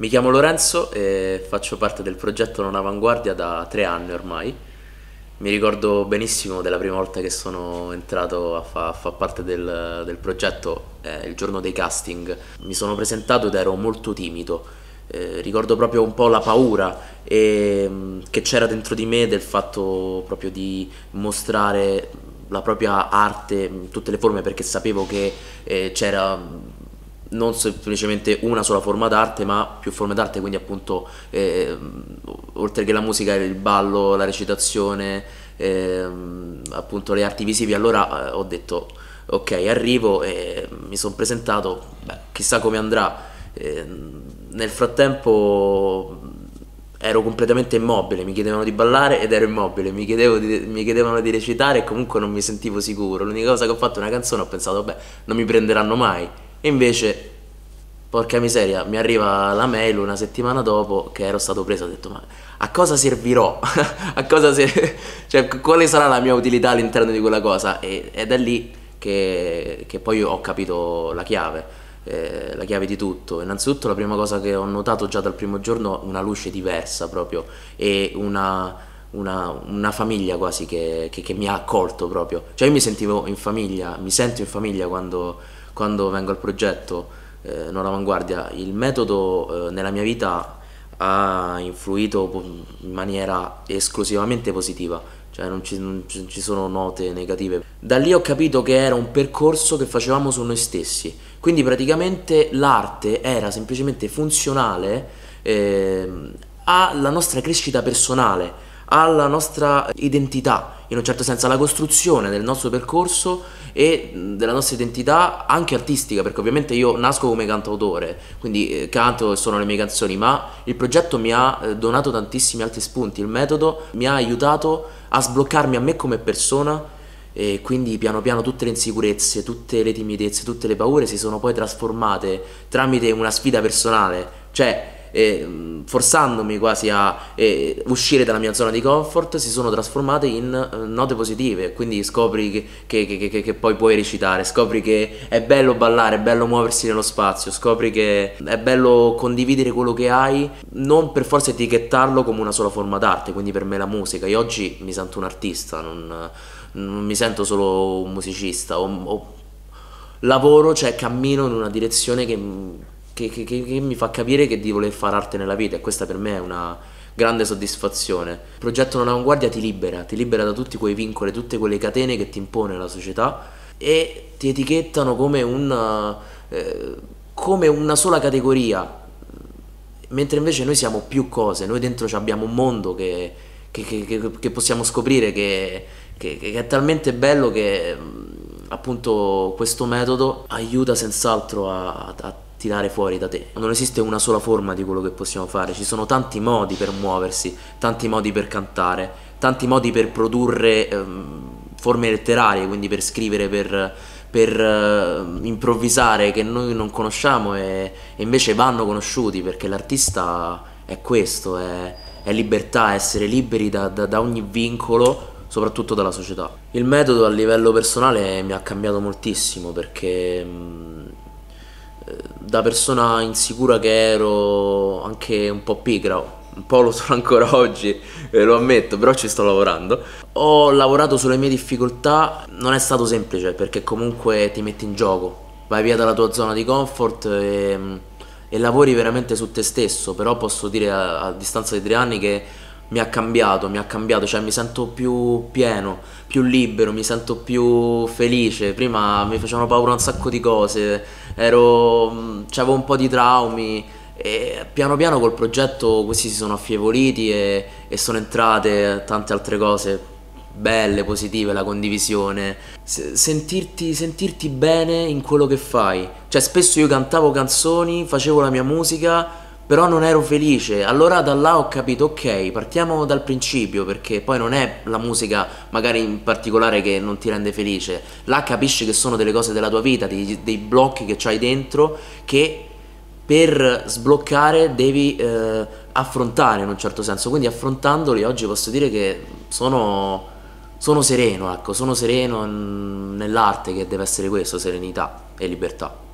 Mi chiamo Lorenzo e faccio parte del progetto Non Avanguardia da tre anni ormai. Mi ricordo benissimo della prima volta che sono entrato a far fa parte del, del progetto, eh, il giorno dei casting. Mi sono presentato ed ero molto timido. Eh, ricordo proprio un po' la paura e, mm, che c'era dentro di me del fatto proprio di mostrare la propria arte in tutte le forme perché sapevo che eh, c'era non semplicemente una sola forma d'arte, ma più forme d'arte, quindi appunto eh, oltre che la musica, il ballo, la recitazione, eh, appunto le arti visive. Allora eh, ho detto ok, arrivo e mi sono presentato, beh, chissà come andrà. nel frattempo ero completamente immobile, mi chiedevano di ballare ed ero immobile, mi, di, mi, chiedevano di recitare e comunque non mi sentivo sicuro. L'unica cosa che ho fatto è una canzone, ho pensato, vabbè, non mi prenderanno mai invece, porca miseria, mi arriva la mail una settimana dopo che ero stato preso. Ho detto, ma a cosa servirò? a cosa ser- cioè, quale sarà la mia utilità all'interno di quella cosa? E, ed è lì che, che poi ho capito la chiave. Eh, la chiave di tutto. Innanzitutto la prima cosa che ho notato già dal primo giorno una luce diversa proprio e una, una, una famiglia quasi che, che, che, mi ha accolto proprio. Cioè io mi sentivo in famiglia, mi sento in famiglia quando, quando vengo al progetto eh, Non Avanguardia, il metodo eh, nella mia vita ha influito in maniera esclusivamente positiva, cioè non ci, non ci, sono note negative. Da lì ho capito che era un percorso che facevamo su noi stessi, quindi praticamente l'arte era semplicemente funzionale eh, alla nostra crescita personale, alla nostra identità, in un certo senso alla costruzione del nostro percorso e della nostra identità anche artistica, perché ovviamente io nasco come cantautore, quindi eh, canto e suono le mie canzoni, ma il progetto mi ha eh, donato tantissimi altri spunti, il metodo mi ha aiutato a sbloccarmi a me come persona e quindi piano piano tutte le insicurezze, tutte le timidezze, tutte le paure si sono poi trasformate tramite una sfida personale, cioè eh, forzandomi quasi a eh, uscire dalla mia zona di comfort, si sono trasformate in eh, note positive. Quindi scopri che, che, che, che, poi puoi recitare, scopri che è bello ballare, è bello muoversi nello spazio, scopri che è bello condividere quello che hai, non per forza etichettarlo come una sola forma d'arte. Quindi per me la musica, io oggi mi sento un artista, non, non mi sento solo un musicista. O, o lavoro, cioè cammino in una direzione che che, che, che, mi fa capire che di voler fare arte nella vita e questa per me è una grande soddisfazione. Il progetto Non Avanguardia ti libera, ti libera da tutti quei vincoli, tutte quelle catene che ti impone la società e ti etichettano come una, eh, come una sola categoria, mentre invece noi siamo più cose, noi dentro abbiamo un mondo che, che possiamo scoprire che, è talmente bello che appunto questo metodo aiuta senz'altro a, a tirare fuori da te. Non esiste una sola forma di quello che possiamo fare, ci sono tanti modi per muoversi, tanti modi per cantare, tanti modi per produrre ehm, forme letterarie, quindi per scrivere, per, per uh, improvvisare che noi non conosciamo e, e, invece vanno conosciuti perché l'artista è questo, è, è libertà, essere liberi da, da, da ogni vincolo soprattutto dalla società. Il metodo a livello personale mi ha cambiato moltissimo perché mh, da persona insicura che ero, anche un po' pigra, un po' lo sono ancora oggi, eh, lo ammetto, però ci sto lavorando. Ho lavorato sulle mie difficoltà, non è stato semplice perché comunque ti metti in gioco, vai via dalla tua zona di comfort e, e lavori veramente su te stesso, però posso dire a, a distanza di tre anni che mi ha cambiato, mi ha cambiato, cioè mi sento più pieno, più libero, mi sento più felice. Prima mi facevano paura un sacco di cose, ero, avevo un po' di traumi e piano piano col progetto questi si sono affievoliti e, e sono entrate tante altre cose belle, positive, la condivisione, sentirti, sentirti bene in quello che fai. Cioè spesso io cantavo canzoni, facevo la mia musica però non ero felice. Allora da là ho capito, ok, partiamo dal principio, perché poi non è la musica magari in particolare che non ti rende felice. Là capisci che sono delle cose della tua vita, dei, dei blocchi che hai dentro che per sbloccare devi eh, affrontare in un certo senso. Quindi affrontandoli oggi posso dire che sono, sono sereno, ecco, sono sereno nell'arte che deve essere questo, serenità e libertà.